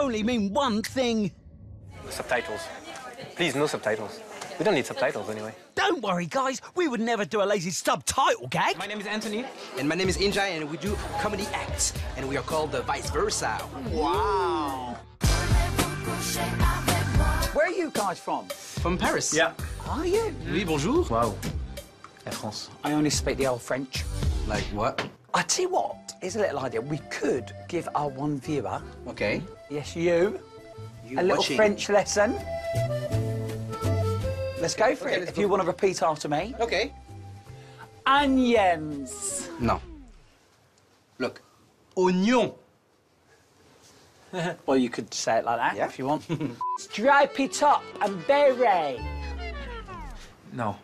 only mean one thing. Subtitles. Please, no subtitles. We don't need subtitles anyway. Don't worry, guys. We would never do a lazy subtitle gag. My name is Anthony. And my name is Injai, and we do comedy acts, and we are called the Vice Versa. Wow. Where are you guys from? From Paris. Yeah. Are you? Oui, bonjour. Wow. La France. I only speak the old French. Like what? I tell you what, here's a little idea. We could give our one viewer, Okay. yes, you, You a little watching. French lesson. Let's go for Okay, it. If go you want to repeat after me. Okay. Onions. No. Look. Oignon. Well, you could say it like that Yeah. if you want. Stripy top and beret. No.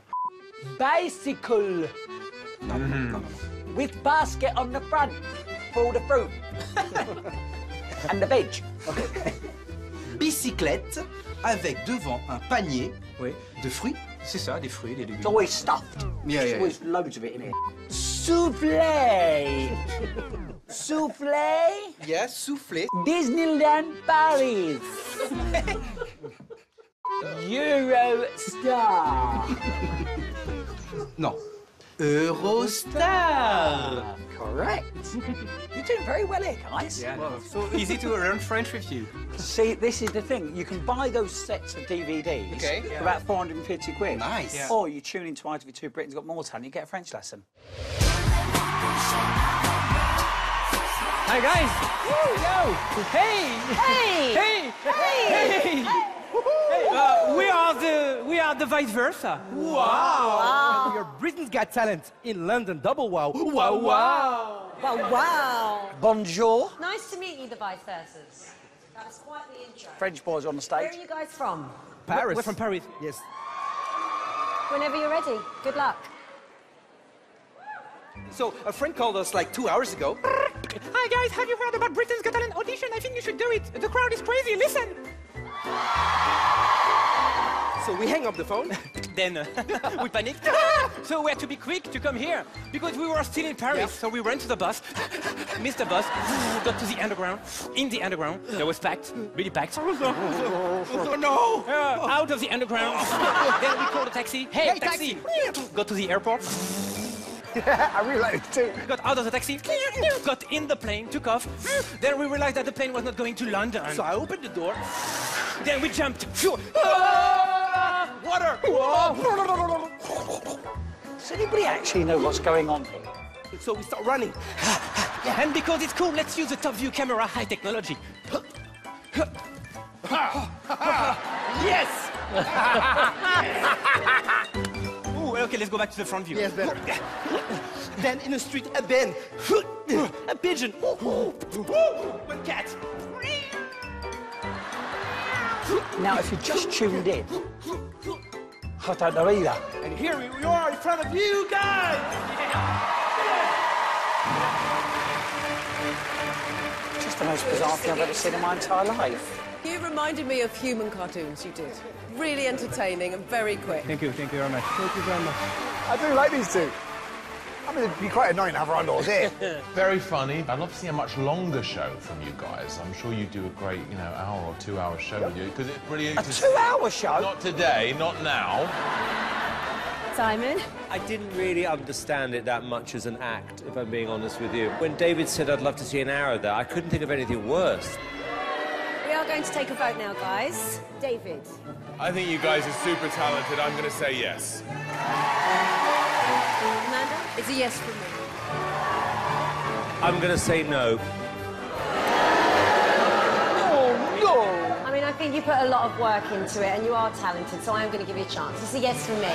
Bicycle No, no, no, no. Mm-hmm. With basket on the front for all the fruit. and the veg. Bicyclette avec devant un panier Oui. de fruits. C'est ça, des fruits, des légumes. It's always stuffed. Yeah, There's yeah, always loads of it in here. Souffle. Souffle. Yeah, soufflé. Disneyland Paris. Eurostar. Non. Eurostar. Correct. You're doing very well here, guys. Yeah, so easy to learn French with you. See, this is the thing. You can buy those sets of DVDs Okay. for about 450 quid. Nice. Yeah. Or you tune into ITV2 Britain's Got More Talent, you get a French lesson. Hi, guys. Yo. Hey. Hey! Hey. Hey! Hey. Hey, uh, we are the we are the vice versa. Wow! Your Britain's Got Talent in London. Double wow. Wow, wow. Well, wow! Bonjour. Nice to meet you, the vice versas. That was quite the intro. French boys on the stage. Where are you guys from? Paris. We're from Paris. Yes. Whenever you're ready. Good luck. So a friend called us like two hours ago. Hi guys, have you heard about Britain's Got Talent audition? I think you should do it. The crowd is crazy. Listen. So we hang up the phone. Then uh, we panicked. so we had to be quick to come here because we were still in Paris. So we ran to the bus, missed the bus, got to the underground. In the underground, that was packed, really packed. oh no. Uh, out of the underground. then we called a taxi. Hey, Hey, taxi! Got to the airport. I really like it too. Got out of the taxi. Got in the plane. Took off. Then we realized that the plane was not going to London. So I opened the door. Then we jumped. Ah! Water. Does anybody actually know what's going on here? So we start running. And because it's cool, let's use the top view camera, high technology. Yes. Ooh, okay, let's go back to the front view. Yes, better. then in the street, a ben. A pigeon. One cat. Now, if you just tuned in, I don't. And here we are in front of you guys. Just the most bizarre thing I've ever seen in my entire life. You reminded me of human cartoons, you did. Really entertaining and very quick. Thank you, thank you very much. Thank you very much. I do like these two. I mean, it'd be quite annoying to have Randall's here. Very funny. I'd love to see a much longer show from you guys. I'm sure you do a great, you know, hour or two hour show with you because it's really A two-hour show? Not today, not now. Simon? I didn't really understand it that much as an act, if I'm being honest with you. When David said I'd love to see an arrow there, I couldn't think of anything worse. We are going to take a vote now, guys. David? I think you guys are super talented. I'm going to say yes. Amanda? It's a yes from me. I'm going to say no. No. I mean, I think you put a lot of work into it and you are talented, so I'm going to give you a chance. It's a yes from me.